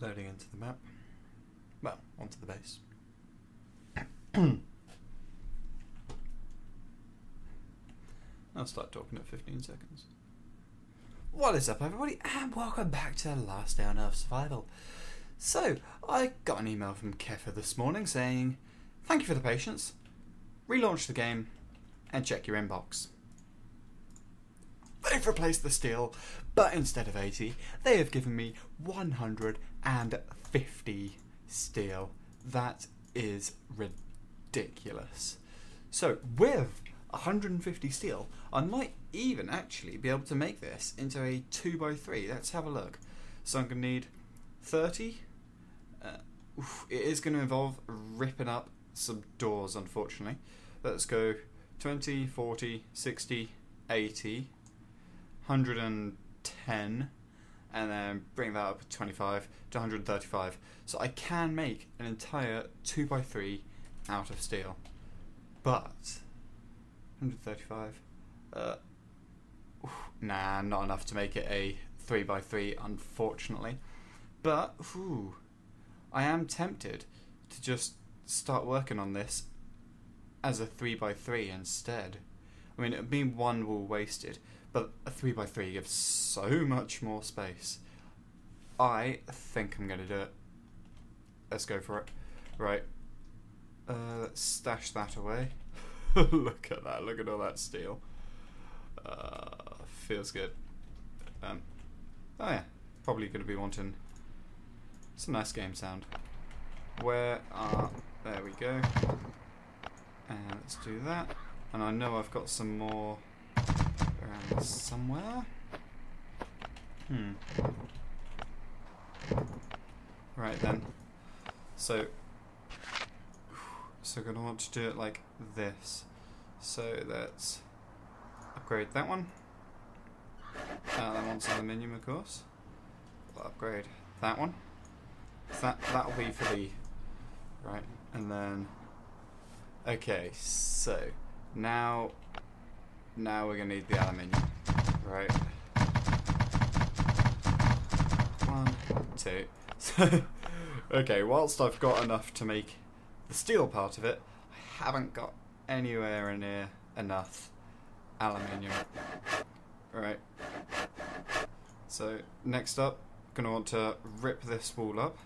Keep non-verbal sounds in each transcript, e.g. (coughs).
Loading into the map. Well, onto the base. (coughs) I'll start talking at 15 seconds. What is up, everybody, and welcome back to the last day on Earth Survival. So, I got an email from Kefir this morning saying, Thank you for the patience, relaunch the game, and check your inbox. They've replaced the steel, but instead of 80, they have given me 150 steel. That is ridiculous. So, with 150 steel, I might even actually be able to make this into a 2x3. Let's have a look. So, I'm going to need 30. Uh, oof, it is going to involve ripping up some doors, unfortunately. Let's go 20, 40, 60, 80. 110 and then bring that up 25 to 135 so I can make an entire 2x3 out of steel. But 135 uh, nah not enough to make it a 3x3 unfortunately. But ooh, I am tempted to just start working on this as a 3x3 instead. I mean it would be one wall wasted but a 3x3 gives so much more space. I think I'm going to do it. Let's go for it. Right. Uh, let's stash that away. (laughs) look at that. Look at all that steel. Uh, feels good. Um, oh yeah. Probably going to be wanting some nice game sound. Where are... There we go. And let's do that. And I know I've got some more somewhere. Hmm. Right then. So, so gonna want to do it like this. So let's upgrade that one. Uh, that one's aluminium, of course. We'll upgrade that one. That that'll be for the right, and then. Okay, so now now we're gonna need the aluminium. Right. One, two. (laughs) okay, whilst I've got enough to make the steel part of it, I haven't got anywhere near enough aluminium. Right. So next up, gonna want to rip this wall up.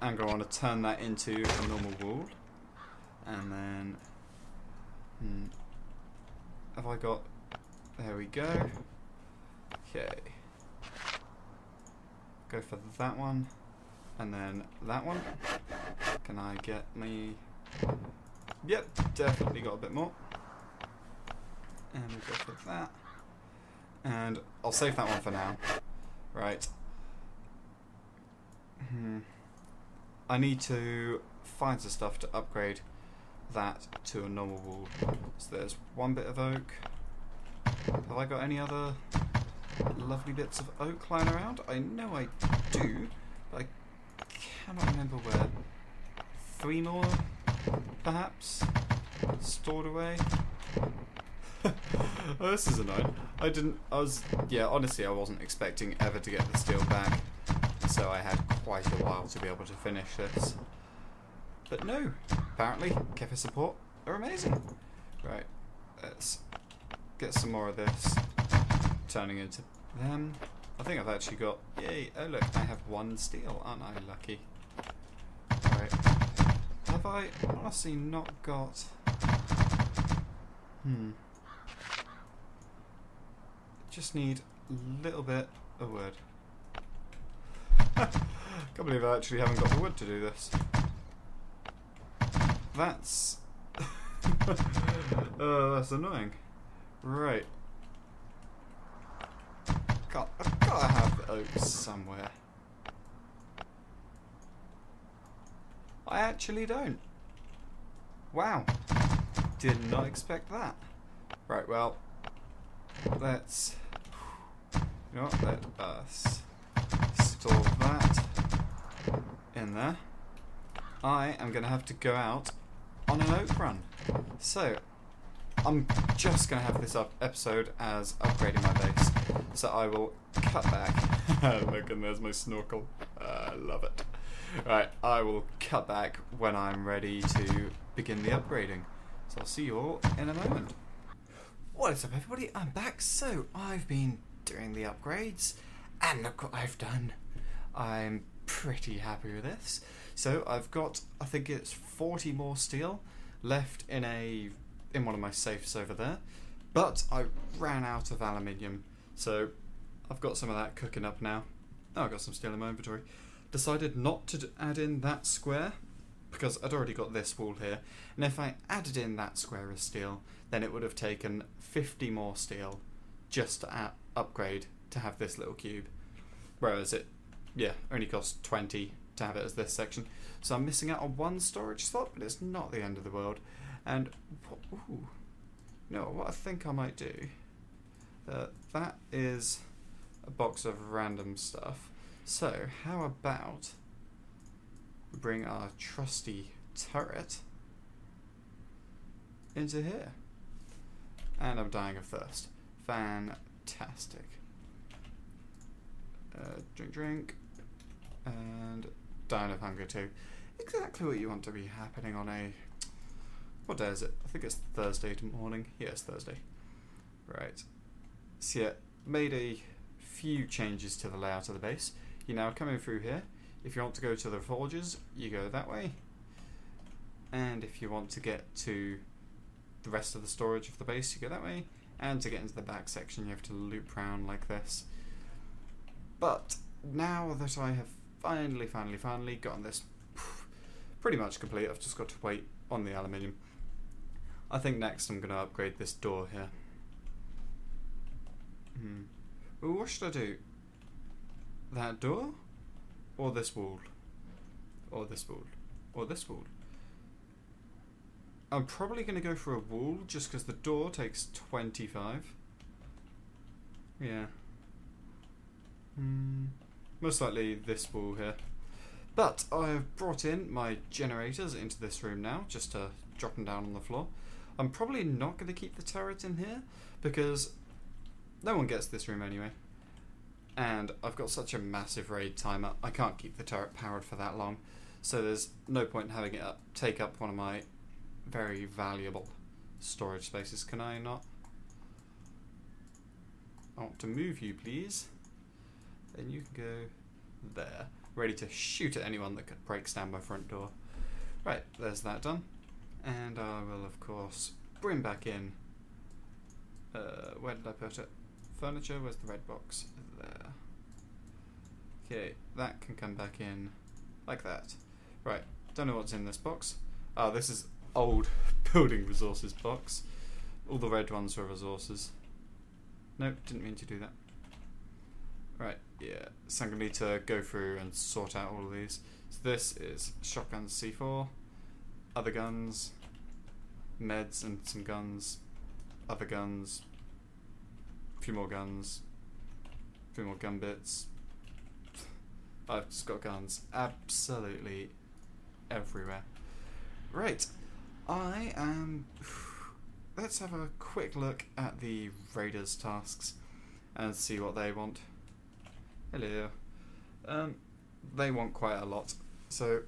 And I'm gonna want to turn that into a normal wall. And then have I got... There we go. Okay. Go for that one. And then that one. Can I get me... Yep, definitely got a bit more. And we'll go for that. And I'll save that one for now. Right. Hmm. I need to find some stuff to upgrade that to a normal wall. So there's one bit of oak. Have I got any other lovely bits of oak lying around? I know I do, but I cannot remember where. Three more, perhaps, stored away. (laughs) oh, this is annoying. I didn't. I was. Yeah, honestly, I wasn't expecting ever to get the steel back, so I had quite a while to be able to finish this. But no, apparently Kefir support are amazing. Right, let's get some more of this, turning into them. I think I've actually got, yay, oh look, I have one steel, aren't I lucky? Right, have I honestly not got, hmm, just need a little bit of wood. (laughs) Can't believe I actually haven't got the wood to do this. That's... (laughs) uh, that's annoying. Right. God, I've got to have oats somewhere. I actually don't. Wow. Did not expect that. Right, well, let's... You know what, let us store that in there. I am going to have to go out on an oak run. So, I'm just going to have this up episode as upgrading my base. So I will cut back. Look, and there's my snorkel. Uh, I love it. Right, I will cut back when I'm ready to begin the upgrading. So I'll see you all in a moment. What is up, everybody? I'm back. So I've been doing the upgrades, and look what I've done. I'm pretty happy with this. So I've got, I think it's 40 more steel left in a in one of my safes over there, but I ran out of aluminium, so I've got some of that cooking up now. Oh, I've got some steel in my inventory. Decided not to add in that square because I'd already got this wall here, and if I added in that square of steel, then it would have taken 50 more steel just to upgrade to have this little cube. Whereas it, yeah, only costs 20 to have it as this section. So I'm missing out on one storage slot, but it's not the end of the world. And, ooh, no, what I think I might do? Uh, that is a box of random stuff. So, how about we bring our trusty turret into here? And I'm dying of thirst. Fantastic. Uh, drink, drink, and dying of hunger too. Exactly what you want to be happening on a. What day is it? I think it's Thursday morning. Yes, Thursday. Right. So yeah, made a few changes to the layout of the base. You're now coming through here. If you want to go to the forges, you go that way. And if you want to get to the rest of the storage of the base, you go that way. And to get into the back section, you have to loop around like this. But now that I have finally, finally, finally gotten this (sighs) pretty much complete, I've just got to wait on the aluminium. I think next I'm going to upgrade this door here. Hmm. Well, what should I do? That door? Or this wall? Or this wall? Or this wall? I'm probably going to go for a wall just because the door takes 25. Yeah. Hmm. Most likely this wall here. But I've brought in my generators into this room now, just to drop them down on the floor. I'm probably not going to keep the turret in here, because no one gets this room anyway. And I've got such a massive raid timer, I can't keep the turret powered for that long. So there's no point in having it up, take up one of my very valuable storage spaces. Can I not? I want to move you, please you can go there, ready to shoot at anyone that breaks down my front door. Right, there's that done. And I will, of course, bring back in. Uh, where did I put it? Furniture, where's the red box? There. Okay, that can come back in like that. Right, don't know what's in this box. Oh, this is old (laughs) building resources box. All the red ones are resources. Nope, didn't mean to do that. Yeah. So I'm going to need to go through and sort out all of these. So this is shotgun C4, other guns, meds and some guns, other guns, a few more guns, a few more gun bits. I've just got guns absolutely everywhere. Right, I am. (sighs) Let's have a quick look at the Raiders tasks and see what they want. Hello. Um, they want quite a lot. So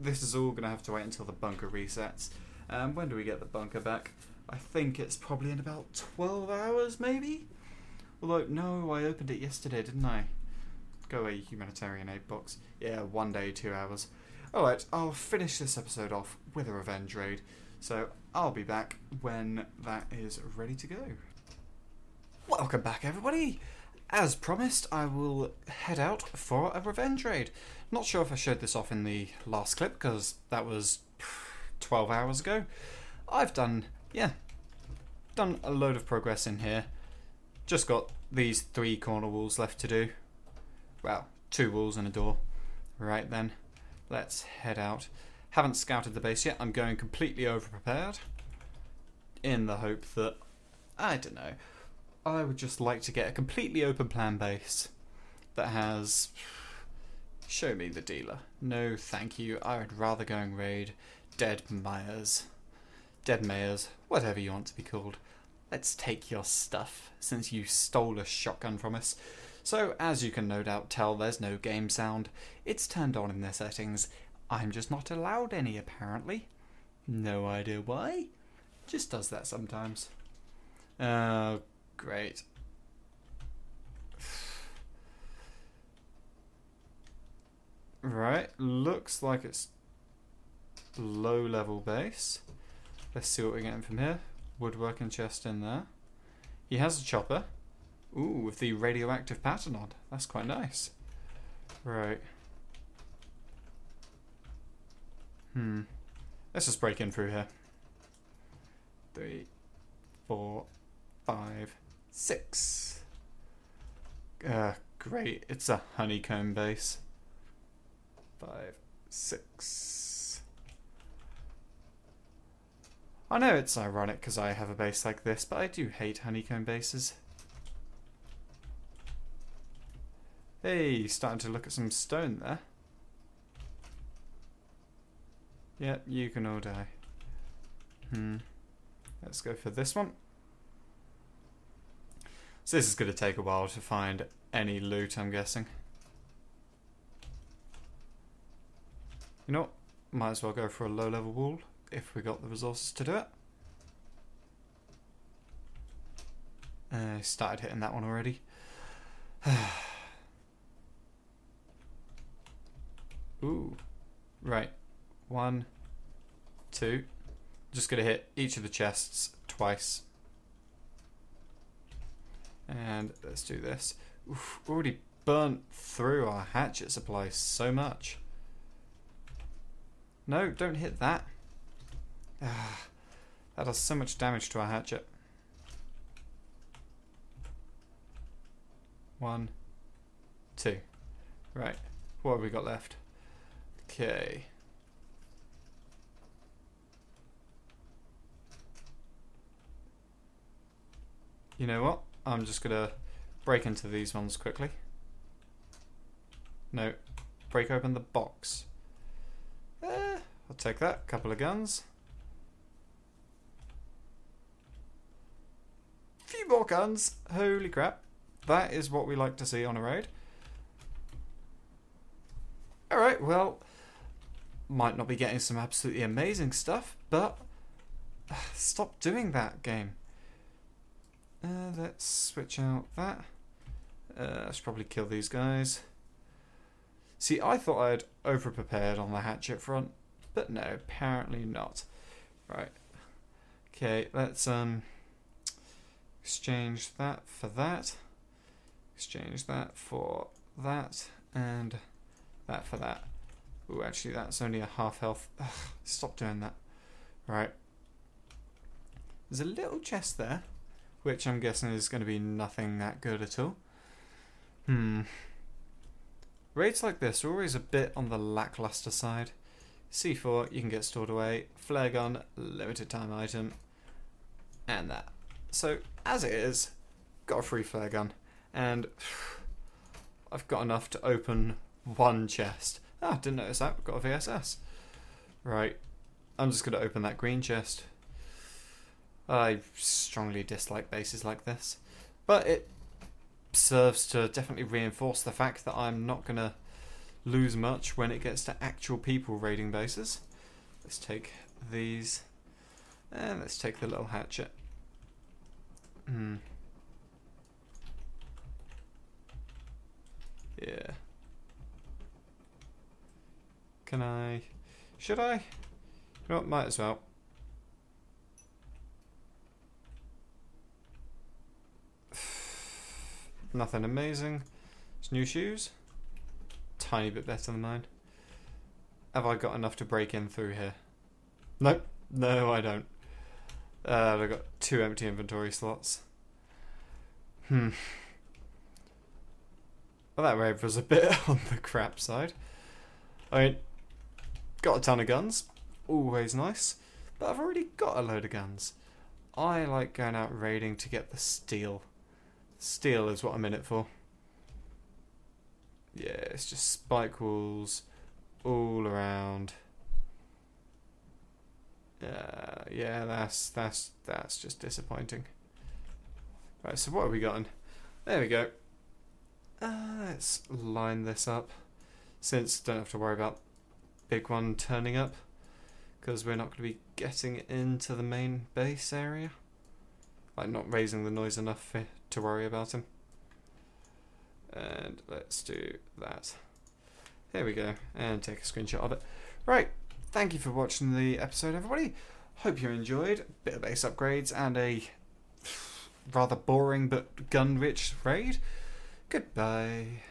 this is all going to have to wait until the bunker resets. Um, when do we get the bunker back? I think it's probably in about 12 hours, maybe? Although, no, I opened it yesterday, didn't I? Go away, humanitarian aid box. Yeah, one day, two hours. Alright, I'll finish this episode off with a revenge raid. So I'll be back when that is ready to go. Welcome back, everybody! As promised, I will head out for a revenge raid. Not sure if I showed this off in the last clip because that was 12 hours ago. I've done, yeah, done a load of progress in here. Just got these three corner walls left to do. Well, two walls and a door. Right then, let's head out. Haven't scouted the base yet. I'm going completely over prepared in the hope that, I don't know, I would just like to get a completely open plan base that has. Show me the dealer. No, thank you. I would rather go and raid DeadMayers. Dead mayors, whatever you want to be called. let's take your stuff, since you stole a shotgun from us. So, as you can no doubt tell, there's no game sound. It's turned on in their settings. I'm just not allowed any, apparently. No idea why. Just does that sometimes. Oh, great. Right, looks like it's low level base. Let's see what we're getting from here. Woodworking chest in there. He has a chopper. Ooh, with the radioactive pattern on. That's quite nice. Right. Hmm. Let's just break in through here. Three, four, five, six. Uh, great. It's a honeycomb base. Five, six. I know it's ironic because I have a base like this, but I do hate honeycomb bases. Hey, starting to look at some stone there. Yep, you can all die. Hmm. Let's go for this one. So this is going to take a while to find any loot, I'm guessing. You know? Might as well go for a low level wall if we got the resources to do it. Uh, started hitting that one already. (sighs) Ooh. Right. One, two. Just going to hit each of the chests twice. And let's do this. Oof, already burnt through our hatchet supply so much. No, don't hit that. Ah, that does so much damage to our hatchet. One, two. Right, what have we got left? Okay. You know what? I'm just gonna break into these ones quickly. No, break open the box. Eh, I'll take that. Couple of guns. Few more guns. Holy crap. That is what we like to see on a raid. Alright, well, might not be getting some absolutely amazing stuff, but stop doing that game. Uh, let's switch out that. Uh, I should probably kill these guys. See, I thought I'd over-prepared on the hatchet front, but no, apparently not. Right. Okay, let's um exchange that for that. Exchange that for that, and that for that. Oh, actually, that's only a half health. Ugh, stop doing that. Right. There's a little chest there, which I'm guessing is going to be nothing that good at all. Hmm. Raids like this are always a bit on the lackluster side. C4, you can get stored away. Flare gun, limited time item. And that. So, as it is, got a free flare gun. And (sighs) I've got enough to open one chest. Ah, didn't notice that. Got a VSS. Right. I'm just going to open that green chest. I strongly dislike bases like this. But it serves to definitely reinforce the fact that I'm not going to lose much when it gets to actual people raiding bases. Let's take these. And let's take the little hatchet. Hmm. Yeah. Can I? Should I? You know might as well. Nothing amazing. It's new shoes. Tiny bit better than mine. Have I got enough to break in through here? Nope. No, I don't. Uh, I've got two empty inventory slots. Hmm. Well, that rave was a bit (laughs) on the crap side. I mean, Got a ton of guns, always nice, but I've already got a load of guns. I like going out raiding to get the steel. Steel is what I'm in it for. Yeah, it's just spike walls all around. Uh, yeah, that's that's that's just disappointing. Right, so what have we gotten? There we go. Uh, let's line this up. Since don't have to worry about big one turning up. Because we're not going to be getting into the main base area. Like not raising the noise enough for, to worry about him. And let's do that. There we go. And take a screenshot of it. Right. Thank you for watching the episode, everybody. Hope you enjoyed. A Bit of base upgrades and a (sighs) rather boring but gun rich raid. Goodbye.